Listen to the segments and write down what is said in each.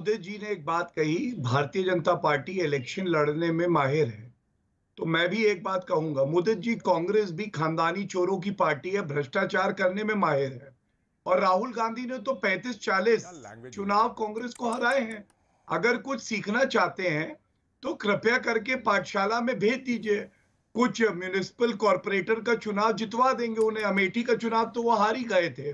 मुदित जी ने एक बात कही भारतीय जनता पार्टी इलेक्शन लड़ने में माहिर है। तो मैं भी एक बात कहूँगा मुदित जी कांग्रेस भी खानदानी चोरों की पार्टी है भ्रष्टाचार करने में माहिर है। और राहुल गांधी ने तो 35-40 चुनाव कांग्रेस को हराए हैं। अगर कुछ सीखना चाहते हैं तो कृपया करके पाठशाला में भेज दीजिए। कुछ म्यूनिसिपल कॉरपोरेटर का चुनाव जितवा देंगे उन्हें अमेठी का चुनाव तो वो हार ही गए थे।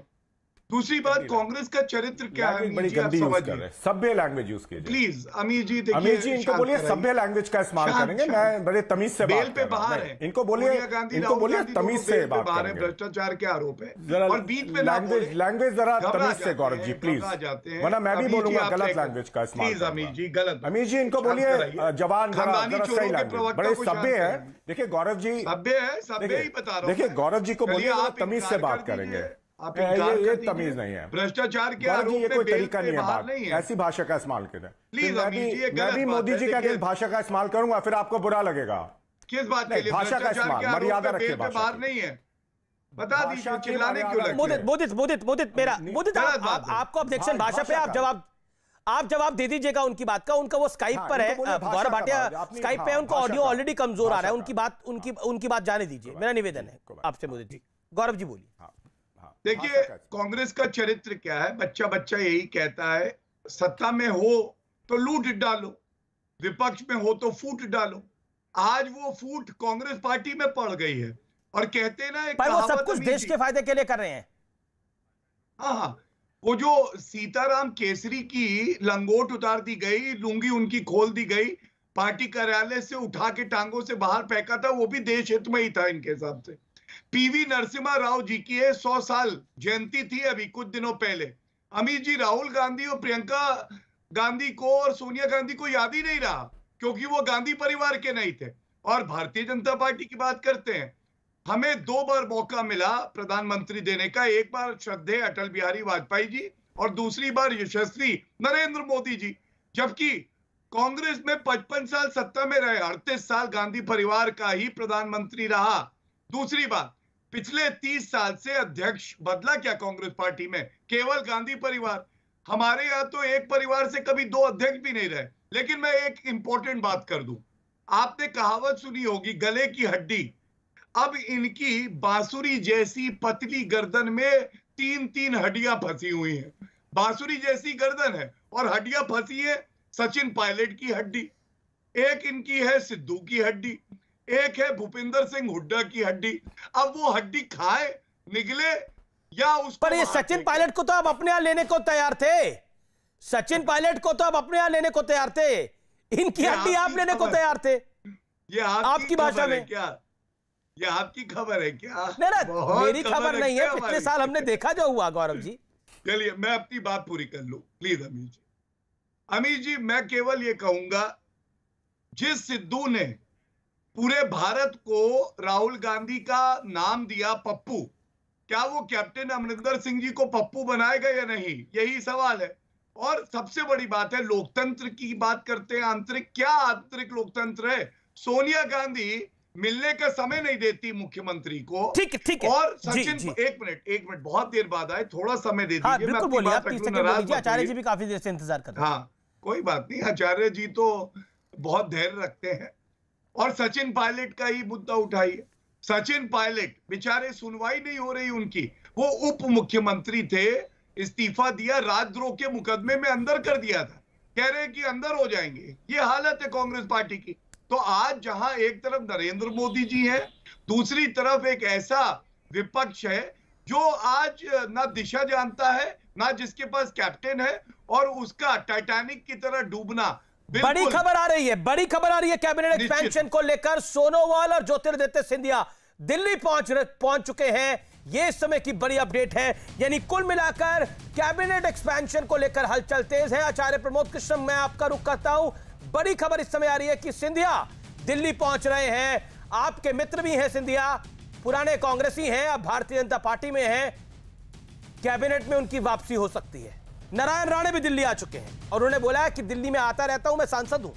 दूसरी बात कांग्रेस का चरित्र क्या है? बड़ी गंदी यूज़ कर रहे हैं। सभ्य लैंग्वेज यूज़ कीजिए। प्लीज़ अमीर जी देखिए अमीर जी इनको बोलिए सभ्य लैंग्वेज का इस्तेमाल करेंगे। मैं बड़े तमीज से बेल पे बाहर है। इनको बोलिए इनको बोलिए तमीज से बात बाहर है भ्रष्टाचार के आरोप है। और बीच में लैंग्वेज लैंग्वेज जरा तमीज से गौरव जी प्लीज़ वरना मैं भी बोलूँगा गलत लैंग्वेज का इस्तेमाल प्लीज़ अमीर जी गलत। अमीर जी इनको बोलिए जवान सही लैंग्वेज बड़े सभ्य है। देखिए गौरव जी सभ्य है सभ्य ही बता रहा हूँ देखिए गौरव जी को बोलिए आप तमीज से बात करेंगे आप ये ये तमीज नहीं है। भ्रष्टाचार के आरोप ये कोई तरीका नहीं है बात नहीं है। ऐसी भाषा का इस्तेमाल करें। फिर मैं भी मैं भी मोदी जी का भाषा का इस्तेमाल करूँगा फिर आपको बुरा लगेगा। किस बात के लिए भाषा का इस्तेमाल, मर्यादा रखिए भाषा बाहर नहीं है। बता दीजिए चिल्लाने क्यों मुदित मुदित मुदित मुदित मेरा मुदित। आपको ऑब्जेक्शन भाषा पे आप जवाब आप जवाब दे दीजिएगा उनकी बात का उनका वो स्काइप हाँ, पर है गौरव भाटिया स्काइप पे है उनको ऑडियो ऑलरेडी कमज़ोर आ रहा है उनकी बात उनकी उनकी बात जाने दीजिए। मेरा निवेदन है आपसे मोदी जी। गौरव जी बोलिए देखिए कांग्रेस का चरित्र क्या है? बच्चा बच्चा यही कहता है सत्ता में हो तो लूट डालो विपक्ष में हो तो फूट डालो। आज वो फूट कांग्रेस पार्टी में पड़ गई है और कहते ना एक पर वो सब कुछ देश के फ़ायदे के लिए कर रहे हैं। हाँ हाँ। वो जो सीताराम केसरी की लंगोट उतार दी गई लुंगी उनकी खोल दी गई पार्टी कार्यालय से उठा के टांगों से बाहर फेंका था वो भी देश हित में ही था इनके हिसाब से। पीवी नरसिम्हा राव जी की है सौ साल जयंती थी अभी, कुछ दिनों पहले। अमित जी, राहुल गांधी और प्रियंका गांधी को और सोनिया गांधी को याद ही नहीं रहा, क्योंकि वो गांधी परिवार के नहीं थे। और भारतीय जनता पार्टी की बात करते हैं, हमें दो बार मौका मिला प्रधानमंत्री देने का। एक बार श्रद्धे अटल बिहारी वाजपेयी जी और दूसरी बार यशस्वी नरेंद्र मोदी जी, जबकि कांग्रेस में 55 साल सत्ता में रहे, अड़तीस साल गांधी परिवार का ही प्रधानमंत्री रहा। दूसरी बात, पिछले 30 साल से अध्यक्ष बदला क्या कांग्रेस पार्टी में? केवल गांधी परिवार। हमारे यहाँ तो एक परिवार से कभी दो अध्यक्ष भी नहीं रहे, लेकिन मैं एक इंपॉर्टेंट बात कर दूँ। आपने कहावत सुनी होगी, गले की हड्डी। अब इनकी बांसुरी जैसी पतली गर्दन में तीन तीन हड्डियाँ फंसी हुई हैं। बांसुरी जैसी गर्दन है और हड्डियाँ फंसी है सचिन पायलट की हड्डी। एक इनकी है, सिद्धू की हड्डी। एक है भूपिंदर सिंह हुड्डा की हड्डी। अब वो हड्डी खाए निकले या उस पर ये सचिन पायलट को तो आप अपने यहाँ लेने को तैयार थे। सचिन पायलट को तो आप अपने यहाँ लेने को तैयार थे। इनकी हड्डी आप लेने को तैयार थे। ये आपकी, भाषा में। क्या? ये आपकी खबर है क्या? नहीं ना मेरी खबर नहीं है पिछले साल हमने देखा जो हुआ गौरव जी। चलिए मैं अपनी बात पूरी कर लू। प्लीज़ अमीर जी। अमीर जी मैं केवल ये कहूँगा जिस सिद्धू ने पूरे भारत को राहुल गांधी का नाम दिया पप्पू। क्या वो कैप्टन अमरिंदर सिंह जी को पप्पू बनाएगा या नहीं? यही सवाल है। और सबसे बड़ी बात है लोकतंत्र की बात करते हैं आंतरिक क्या आंतरिक लोकतंत्र है? सोनिया गांधी मिलने का समय नहीं देती मुख्यमंत्री को। ठीक है ठीक है। और सचिन जी। एक मिनट एक मिनट बहुत देर बाद आए थोड़ा समय दे हाँ दीजिए मैं आचार्य जी भी काफ़ी देर से इंतज़ार कर रहे हैं। हाँ कोई बात नहीं आचार्य जी तो बहुत धैर्य रखते हैं। और सचिन पायलट का ही मुद्दा उठाइए सचिन पायलट, बेचारे सुनवाई नहीं हो रही उनकी। वो उप मुख्यमंत्री थे, इस्तीफा दिया राजद्रोह के मुकदमे में अंदर कर दिया था। कह रहे कि अंदर हो जाएँगे। ये हालत है कांग्रेस पार्टी की। तो आज जहाँ एक तरफ़ नरेंद्र मोदी जी हैं, दूसरी तरफ़ एक ऐसा विपक्ष है, जो आज ना दिशा जानता है, ना जिसके पास कैप्टन है, और उसका टाइटैनिक की तरह डूबना बड़ी खबर आ रही है बड़ी खबर आ रही है कैबिनेट एक्सपेंशन को लेकर। सोनोवाल और ज्योतिरादित्य सिंधिया दिल्ली पहुँच पहुँच चुके हैं। ये इस समय की बड़ी अपडेट है। यानी कुल मिलाकर कैबिनेट एक्सपेंशन को लेकर हलचल तेज है। आचार्य प्रमोद कृष्ण मैं आपका रुख करता हूँ। बड़ी खबर इस समय आ रही है कि सिंधिया दिल्ली पहुँच रहे हैं। आपके मित्र भी हैं सिंधिया। पुराने कांग्रेसी हैं अब भारतीय जनता पार्टी में हैं। कैबिनेट में उनकी वापसी हो सकती है। नारायण राणे भी दिल्ली आ चुके हैं और उन्होंने बोला है कि दिल्ली में आता रहता हूँ, मैं सांसद हूँ।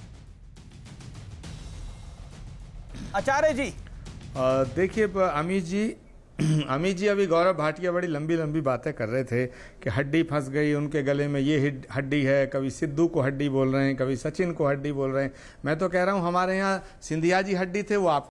आचार्य जी। देखिए अमित जी अमित जी अभी गौरव भाटिया बड़ी लंबी लंबी बातें कर रहे थे कि हड्डी फंस गई, उनके गले में ये हड्डी है, कभी सिद्धू को हड्डी बोल रहे हैं, कभी सचिन को हड्डी बोल रहे हैं। मैं तो कह रहा हूँ, हमारे यहाँ सिंधिया जी हड्डी थे, वो आप